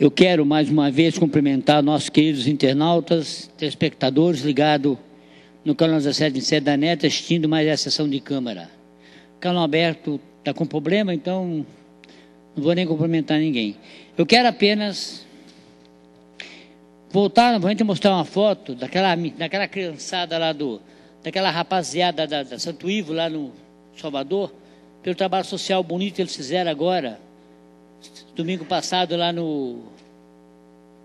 Eu quero mais uma vez cumprimentar nossos queridos internautas, telespectadores ligados no canal 17 em Sede da Neta, assistindo mais essa sessão de Câmara. O canal aberto está com problema, então não vou nem cumprimentar ninguém. Eu quero apenas voltar novamente a mostrar uma foto daquela, daquela criançada lá do, daquela rapaziada da, da Santo Ivo lá no Salvador, pelo trabalho social bonito que eles fizeram agora domingo passado lá no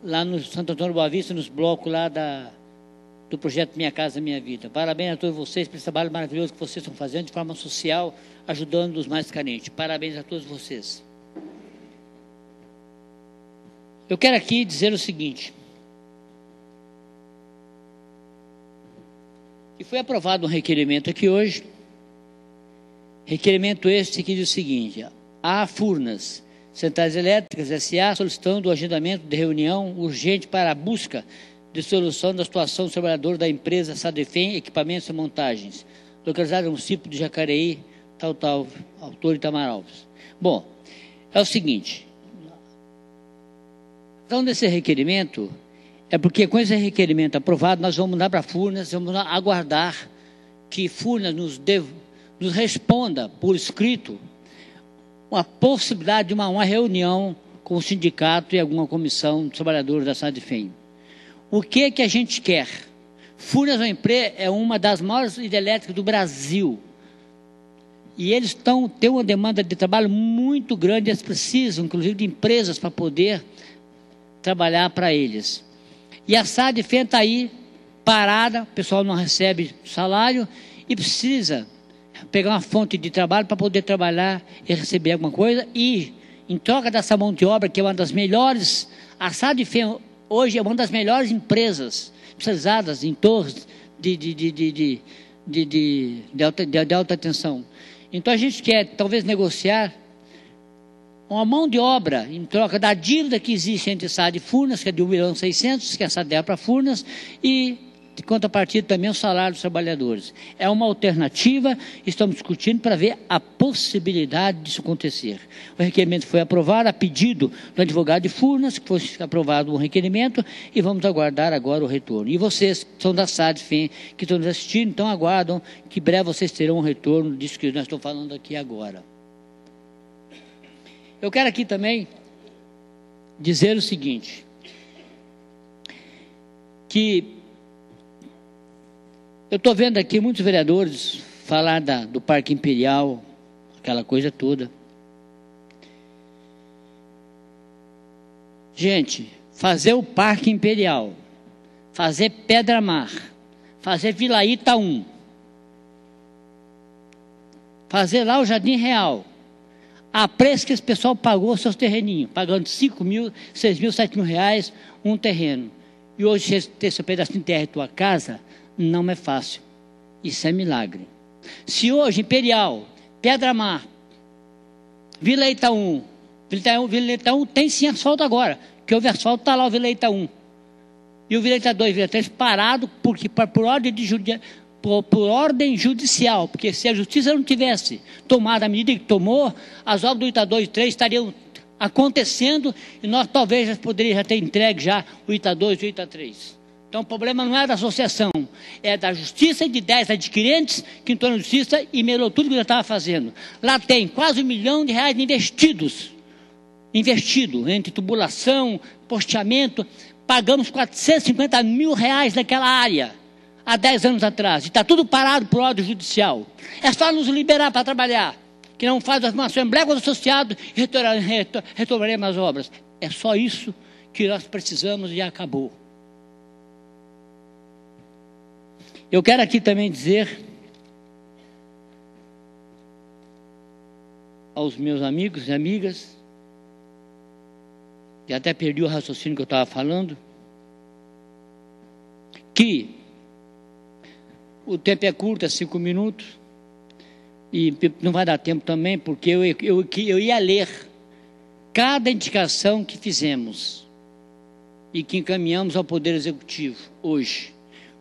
lá no Santo Antônio Boa Vista, nos blocos lá da, do projeto Minha Casa Minha Vida. Parabéns a todos vocês pelo trabalho maravilhoso que vocês estão fazendo de forma social, ajudando os mais carentes. Parabéns a todos vocês. Eu quero aqui dizer o seguinte. E foi aprovado um requerimento aqui hoje. Requerimento este que diz o seguinte: a Furnas Centrais Elétricas S.A. solicitando o agendamento de reunião urgente para a busca de solução da situação dos trabalhadores da empresa Sadefem Equipamentos e Montagens, localizada no município de Jacareí, tal, tal, autor Itamar Alves. Bom, é o seguinte, então desse requerimento, é porque com esse requerimento aprovado, nós vamos dar para a Furnas, vamos aguardar que Furnas nos, nos responda por escrito uma possibilidade de uma, uma reunião com o sindicato e alguma comissão de trabalhadores da SADFEM. O que que a gente quer? Furnas Empré é uma das maiores hidrelétricas do Brasil. E eles estão têm uma demanda de trabalho muito grande, eles precisam, inclusive, de empresas para poder trabalhar para eles. E a SADFEM está aí, parada, o pessoal não recebe salário e precisa pegar uma fonte de trabalho para poder trabalhar e receber alguma coisa e em troca dessa mão de obra que é uma das melhores, a Sadfem hoje é uma das melhores empresas especializadas em torres de, de, de, de, de, de, de, de, alta, de, de alta tensão. Então a gente quer talvez negociar uma mão de obra em troca da dívida que existe entre SAD e Furnas, que é de 1 milhão e 600, que é a SAD para Furnas, e de contrapartida também o salário dos trabalhadores. É uma alternativa, estamos discutindo para ver a possibilidade disso acontecer. O requerimento foi aprovado a pedido do advogado de Furnas, que foi aprovado o requerimento, e vamos aguardar agora o retorno. E vocês, que são da SADFEM, que estão nos assistindo, então aguardam que breve vocês terão um retorno disso que nós estamos falando aqui agora. Eu quero aqui também dizer o seguinte, que eu estou vendo aqui muitos vereadores falar da, do Parque Imperial, aquela coisa toda. Gente, fazer o Parque Imperial, fazer Pedra Mar, fazer Vila Itaú, fazer lá o Jardim Real, a preço que esse pessoal pagou seus terreninhos, pagando 5 mil, 6 mil, 7 mil reais um terreno. E hoje, ter seu pedacinho de terra em tua casa, não é fácil. Isso é milagre. Se hoje Imperial, Pedra Mar, Vila Itaú, Vila Itaú, Vila Itaú tem sim asfalto agora, que houve asfalto, está lá o Vila Itaú. E o Vila Itaú 2 e Vila 3 parado porque, por, por, ordem de judia, por, por, ordem judicial, porque se a justiça não tivesse tomado a medida que tomou, as obras do Ita 2 e 3 estariam acontecendo e nós talvez já poderíamos já ter entregue já o Ita 2 e o Ita 3. Então o problema não é da associação, é da justiça e de 10 adquirentes que entrou na justiça e melhorou tudo que eu estava fazendo. Lá tem quase um milhão de reais investidos. Investido entre tubulação, posteamento. Pagamos 450 mil reais naquela área há 10 anos atrás. E está tudo parado por ordem judicial. É só nos liberar para trabalhar. Que não faz uma assembleia com os associados e retomaremos as obras. É só isso que nós precisamos e acabou. Eu quero aqui também dizer aos meus amigos e amigas, e até perdi o raciocínio que eu estava falando, que o tempo é curto, é cinco minutos, e não vai dar tempo também, porque eu, eu, eu ia ler cada indicação que fizemos e que encaminhamos ao Poder Executivo hoje.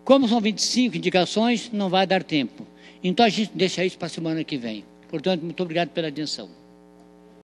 Como são 25 indicações, não vai dar tempo. Então a gente deixa isso para a semana que vem. Portanto, muito obrigado pela atenção.